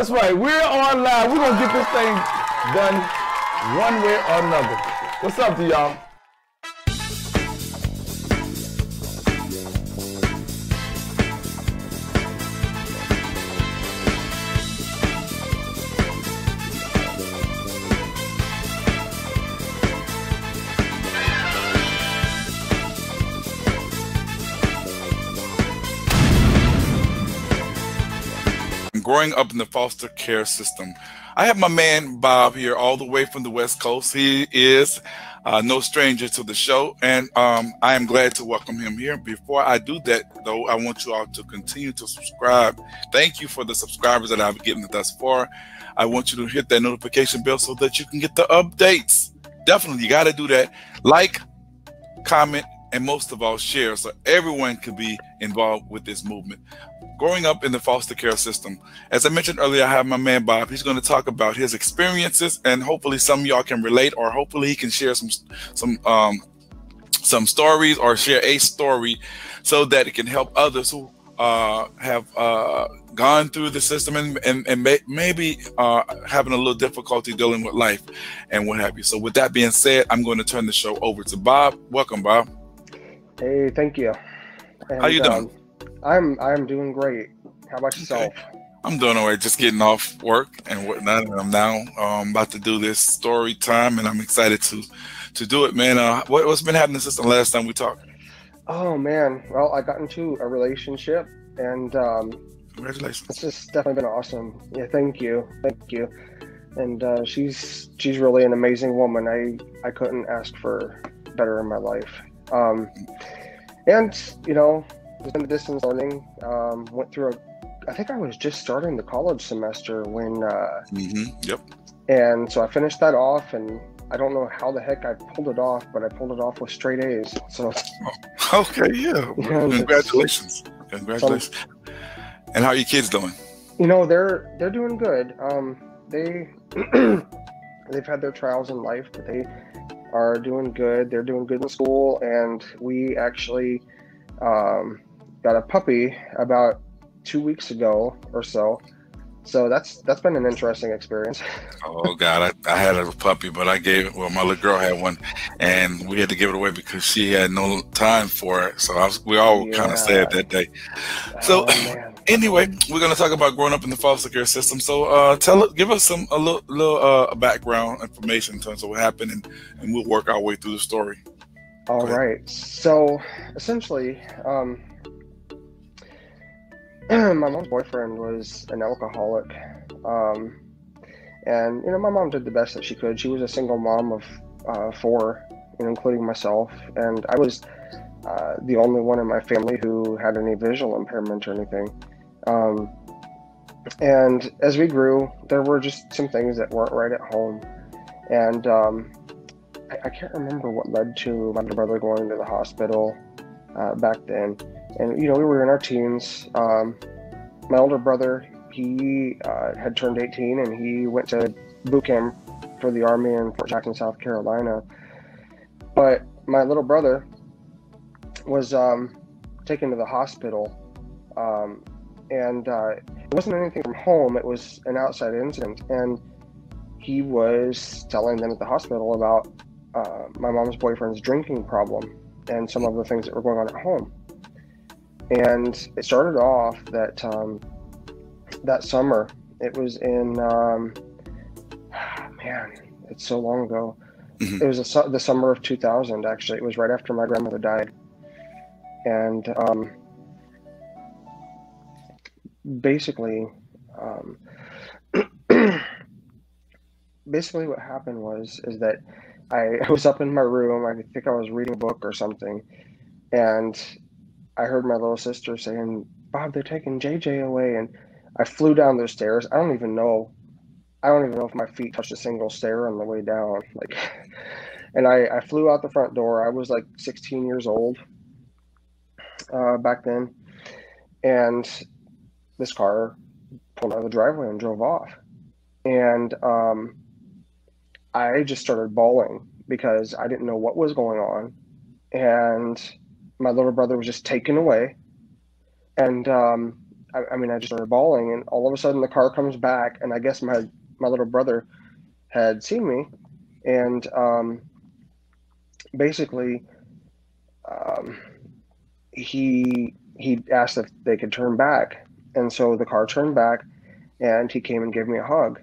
That's right. We're on live. We're gonna get this thing done one way or another. What's up to y'all? Growing up in the foster care system. I have my man Bob here, all the way from the West Coast. He is uh, no stranger to the show, and um, I am glad to welcome him here. Before I do that, though, I want you all to continue to subscribe. Thank you for the subscribers that I've gotten thus far. I want you to hit that notification bell so that you can get the updates. Definitely, you got to do that. Like, comment, and most of all, share so everyone can be involved with this movement growing up in the foster care system. As I mentioned earlier, I have my man Bob. He's going to talk about his experiences, and hopefully, some of y'all can relate, or hopefully, he can share some some um, some stories or share a story, so that it can help others who uh, have uh, gone through the system and and, and may, maybe uh, having a little difficulty dealing with life and what have you. So, with that being said, I'm going to turn the show over to Bob. Welcome, Bob. Hey, thank you. And, How you doing? I'm I'm doing great. How about yourself? Okay. I'm doing all right, just getting off work and whatnot. And I'm now um, about to do this story time, and I'm excited to to do it, man. Uh, what, has been happening since the last time we talked? Oh man, well, I got into a relationship, and um, congratulations. It's just definitely been awesome. Yeah, thank you, thank you. And uh, she's she's really an amazing woman. I I couldn't ask for better in my life. Um, and you know, was in distance learning. Um, went through a, I think I was just starting the college semester when. Uh, mm-hmm. Yep. And so I finished that off, and I don't know how the heck I pulled it off, but I pulled it off with straight A's. So. Okay. Yeah. Congratulations. Congratulations. and how are your kids doing? You know they're they're doing good. Um, they they've had their trials in life, but they are doing good. They're doing good in school, and we actually um, got a puppy about two weeks ago or so. So that's that's been an interesting experience. oh God, I, I had a puppy, but I gave it well, my little girl had one, and we had to give it away because she had no time for it. So I was, we all yeah. kind of sad that day. So oh, anyway, we're gonna talk about growing up in the foster care system. So uh, tell give us some a little, little uh, background information in terms of what happened, and, and we'll work our way through the story. All right. So essentially, um, my mom's boyfriend was an alcoholic. Um, and, you know, my mom did the best that she could. She was a single mom of uh, four, you know, including myself. And I was uh, the only one in my family who had any visual impairment or anything. Um, and as we grew, there were just some things that weren't right at home. And um, I, I can't remember what led to my brother going to the hospital uh, back then. And, you know, we were in our teens. Um, my older brother, he uh, had turned 18 and he went to boot camp for the Army in Fort Jackson, South Carolina. But my little brother was um, taken to the hospital. Um, and uh, it wasn't anything from home, it was an outside incident. And he was telling them at the hospital about uh, my mom's boyfriend's drinking problem and some of the things that were going on at home. And it started off that um, that summer. It was in um, man, it's so long ago. Mm-hmm. It was a, the summer of 2000. Actually, it was right after my grandmother died, and um, basically, um, basically what happened was is that I was up in my room. I think I was reading a book or something, and I heard my little sister saying, "Bob, they're taking JJ away." And I flew down the stairs. I don't even know. I don't even know if my feet touched a single stair on the way down. Like, and I, I flew out the front door. I was like 16 years old uh, back then, and this car pulled out of the driveway and drove off. And um, I just started bawling because I didn't know what was going on. And my little brother was just taken away. And um, I, I mean, I just started bawling, and all of a sudden the car comes back, and I guess my my little brother had seen me, and um, basically, um, he he asked if they could turn back, and so the car turned back, and he came and gave me a hug.